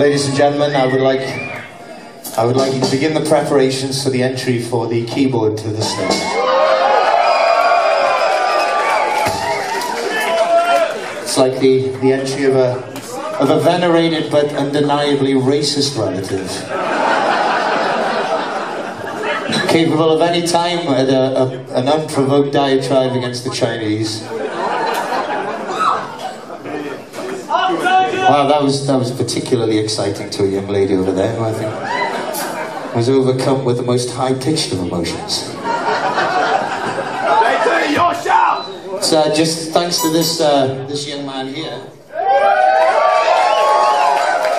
Ladies and gentlemen, I would like I would like you to begin the preparations for the entry for the keyboard to the stage. It's like the, the entry of a of a venerated but undeniably racist relative. Capable of any time at a, a, an unprovoked diatribe against the Chinese. Wow, that was that was particularly exciting to a young lady over there who I think was overcome with the most high-pitched of emotions. So just thanks to this uh, this young man here.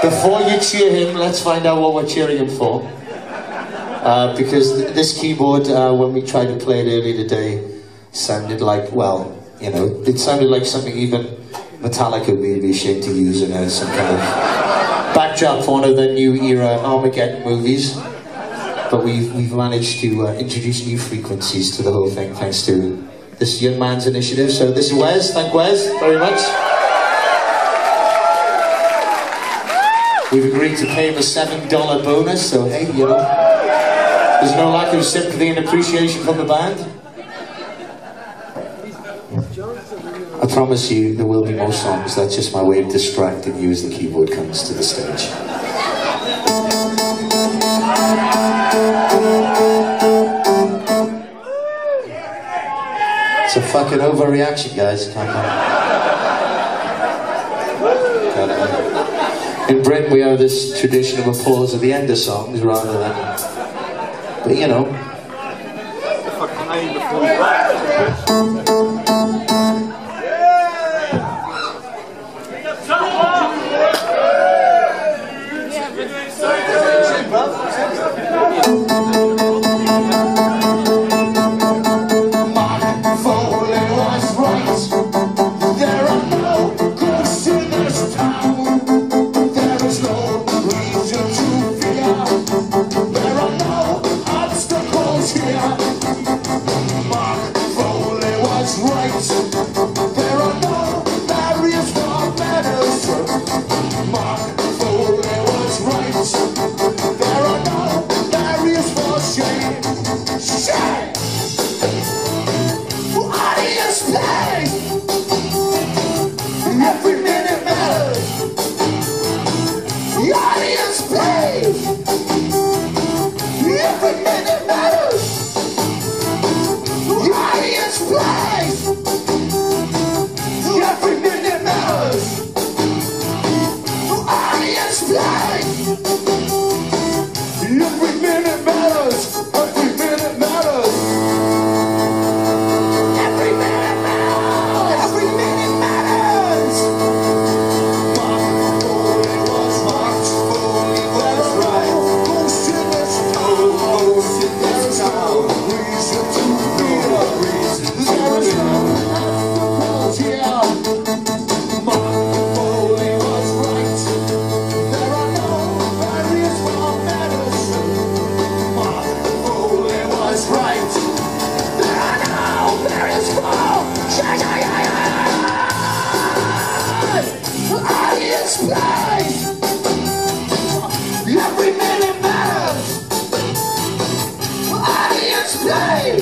Before you cheer him, let's find out what we're cheering him for. Uh, because th this keyboard, uh, when we tried to play it earlier today, sounded like, well, you know, it sounded like something even Metallica would be ashamed to use it as some kind of backdrop for one of the new era Armageddon movies. But we've, we've managed to uh, introduce new frequencies to the whole thing thanks to this young man's initiative. So this is Wes. Thank Wes very much. We've agreed to pay him a $7 bonus, so hey, you know, there's no lack of sympathy and appreciation from the band. I promise you there will be more songs. That's just my way of distracting you as the keyboard comes to the stage. It's a fucking overreaction, guys. In Britain, we have this tradition of applause at the end of songs rather than. But you know. No Colin, no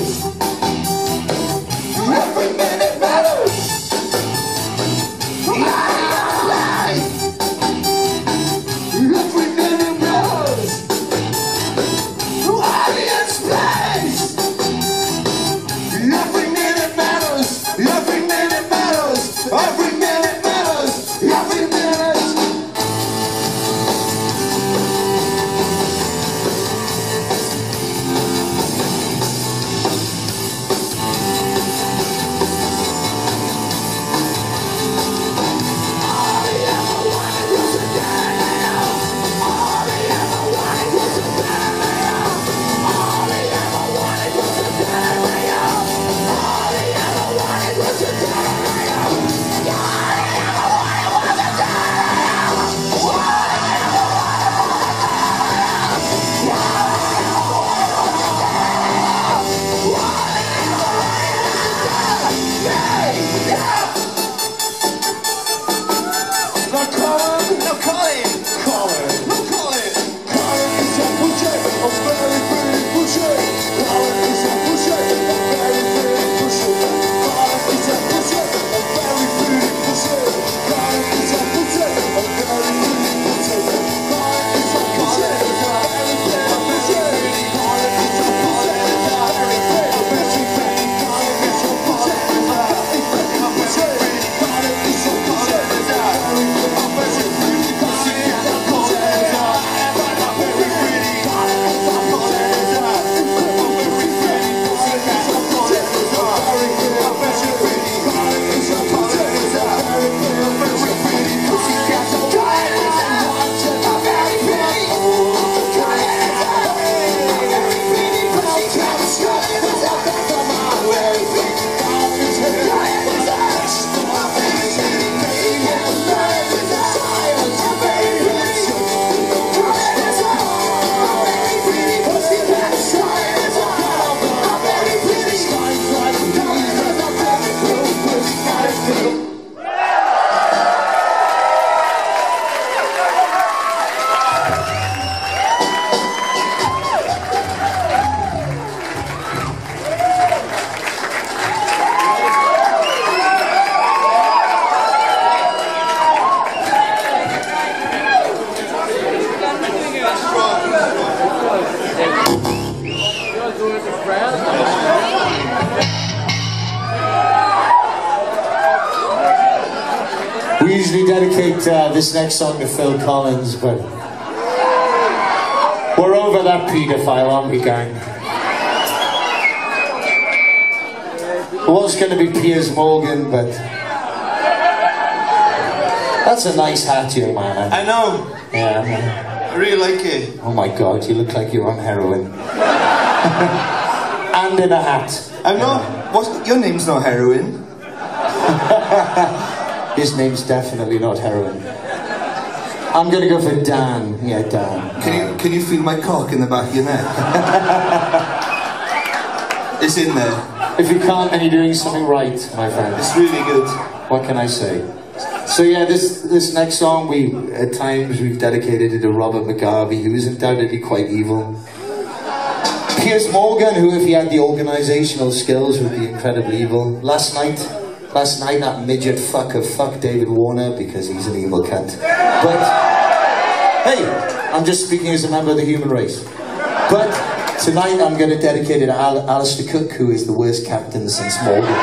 this next song to Phil Collins, but we're over that paedophile, aren't we, gang? It was going to be Piers Morgan, but that's a nice hat, you man. Eh? I know. Yeah. Man. I really like it. Oh my God, you look like you're on heroin. and in a hat. I'm not. What? Your name's not heroin. His name's definitely not heroin. I'm gonna go for Dan. Yeah, Dan. Can you can you feel my cock in the back of your neck? it's in there. If you can't, then you're doing something right, my friend. It's really good. What can I say? So yeah, this this next song we at times we've dedicated it to Robert Mugabe, who is undoubtedly quite evil. Piers Morgan, who if he had the organisational skills would be incredibly evil. Last night, last night that midget fucker fucked David Warner because he's an evil cunt. But hey, I'm just speaking as a member of the human race. But tonight I'm going to dedicate it to Al- Alastair Cook, who is the worst captain since Morgan.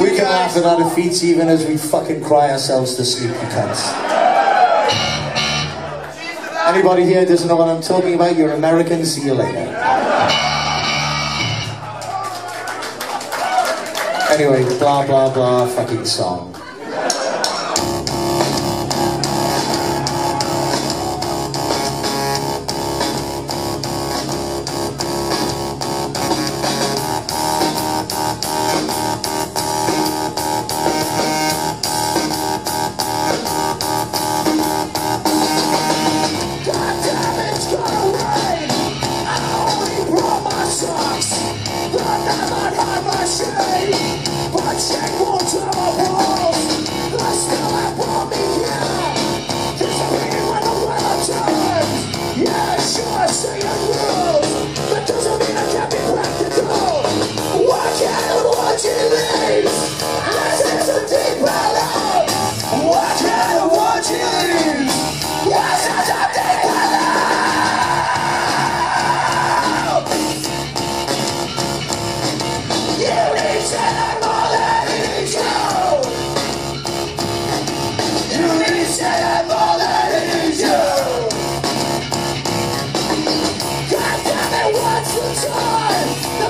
We can laugh at our defeats even as we fucking cry ourselves to sleep, you cunts. Anybody here doesn't know what I'm talking about? You're American, see you later. Anyway, blah blah blah fucking song.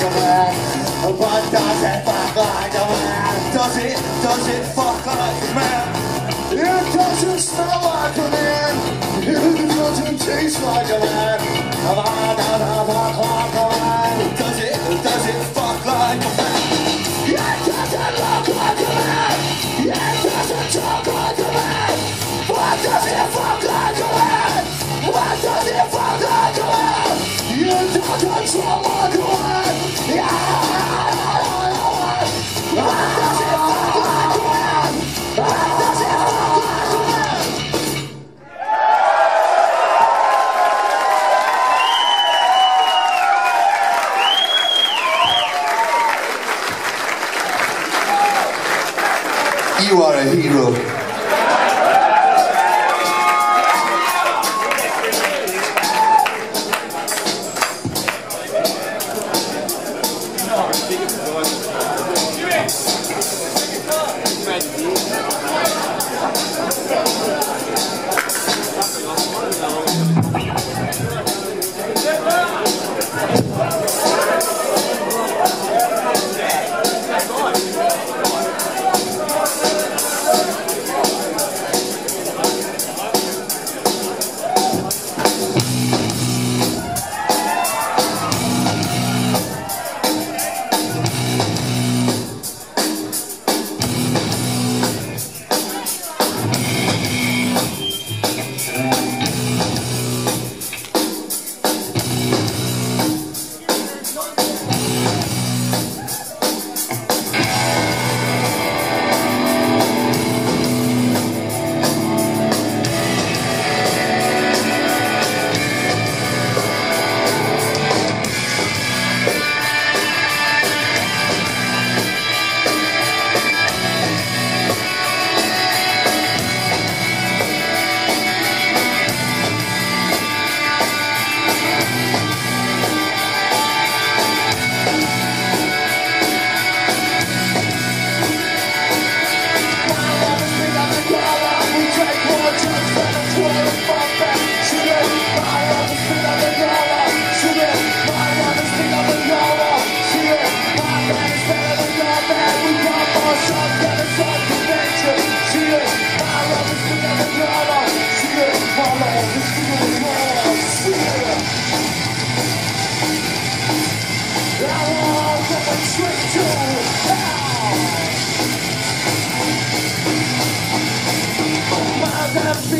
man. Does it fuck like a man? Does it? Does it fuck like a man? It doesn't smell like a man. It doesn't taste like a man. Fuck a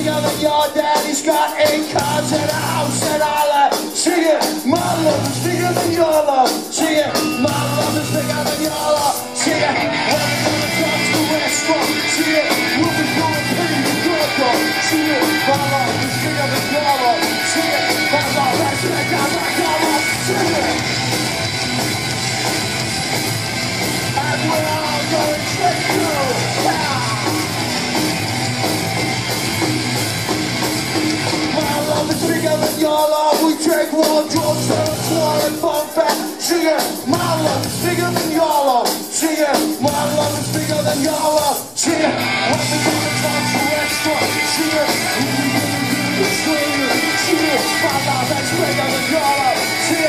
bigger than your daddy's got eight cars and a house and all that. See it, my love is bigger than your love. See it, my love is bigger than your love. See it, it, my love is bigger than your love. It, my love is bigger than your love. It, when we gonna talk to extra. The. See it, my love is bigger than your love. See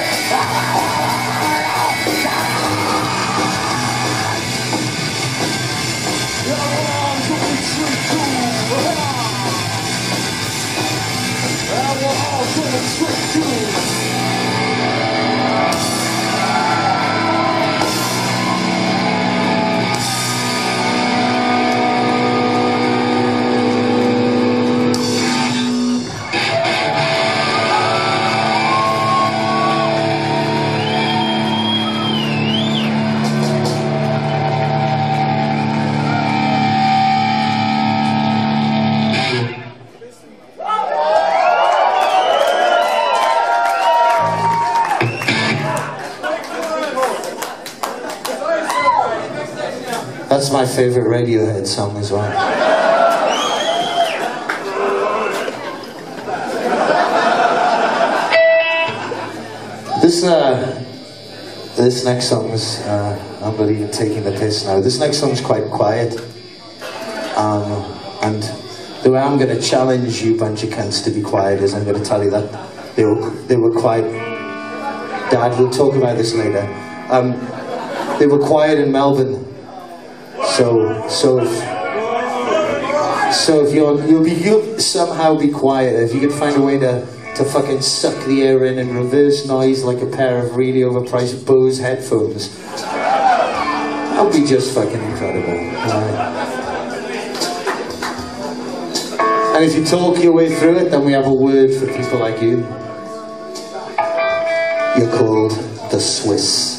my favorite Radiohead song as well. This uh, this next song's uh, I'm believing taking the piss now. This next song's quite quiet, um, and the way I'm going to challenge you bunch of cunts to be quiet is I'm going to tell you that they were they were quiet. Dad, we'll talk about this later. Um, they were quiet in Melbourne. So, so if, so if you're, you'll be, you'll somehow be quiet. If you can find a way to, to fucking suck the air in and reverse noise like a pair of really overpriced Bose headphones, that'll be just fucking incredible. Alright. And if you talk your way through it, then we have a word for people like you. You're called the Swiss.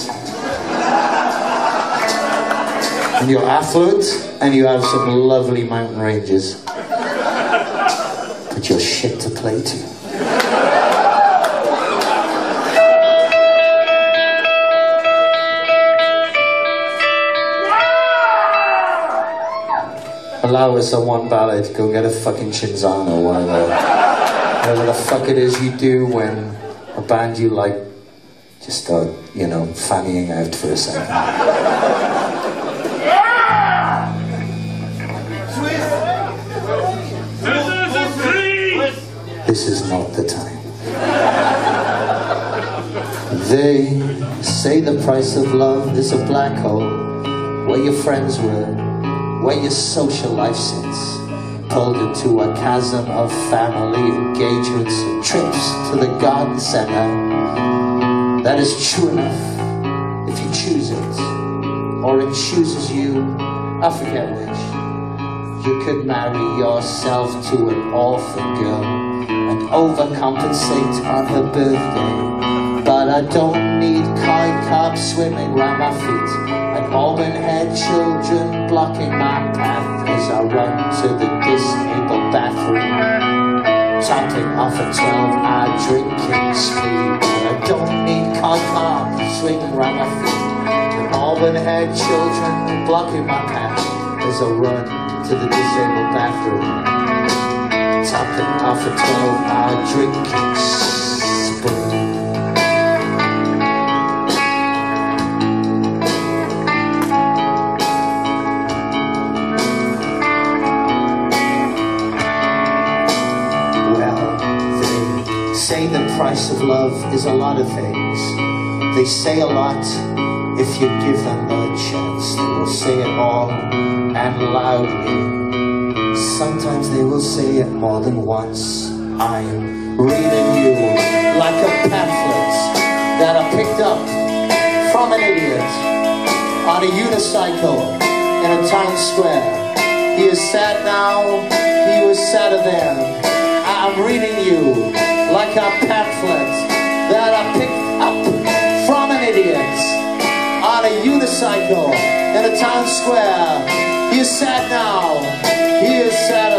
And you're affluent and you have some lovely mountain ranges. But you're shit to play to. Allow us a one ballad, go get a fucking Cinzano or whatever. Whatever the fuck it is you do when a band you like just start, you know, fannying out for a second. This is not the time. They say the price of love is a black hole where your friends were, where your social life sits, pulled into a chasm of family engagements and trips to the garden center. That is true enough if you choose it, or it chooses you, I forget which. You could marry yourself to an orphan girl overcompensate on her birthday. But I don't need koi carps swimming round my feet and auburn haired children blocking my path as I run to the disabled bathroom. Topping off a 12 hour drinking spree. I don't need koi carps swimming round my feet and auburn haired children blocking my path as I run to the disabled bathroom topping off a 12 hour drinking spree. Well, they say the price of love is a lot of things. They say a lot if you give them a chance. They will say it all and loudly. Sometimes they will say it more than once. I'm reading you like a pamphlet that I picked up from an idiot on a unicycle in a town square. He is sad now, he was sadder then. I'm reading you like a pamphlet that I picked up from an idiot on a unicycle in a town square. He is sad now, he is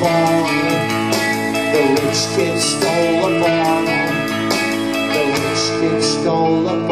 stole. The rich kid stole a bomb. The rich kid stole a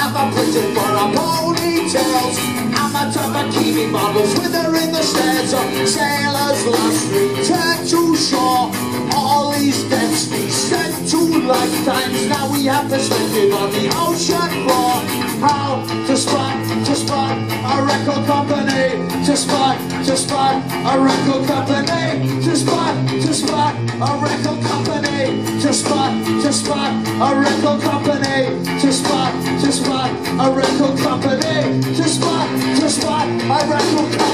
Have a printed for our ponytails. Amateur bikini models withering the stairs of sailors lost return to shore. All these debts we sent to lifetimes. Now we have to spend it on the ocean floor. How to spot, to spot a record company. To spot, to spot a record company. To spot, to spot a record company. To spot, to spot a record company. To spot, to spot a record company. To spot, to spot a record company.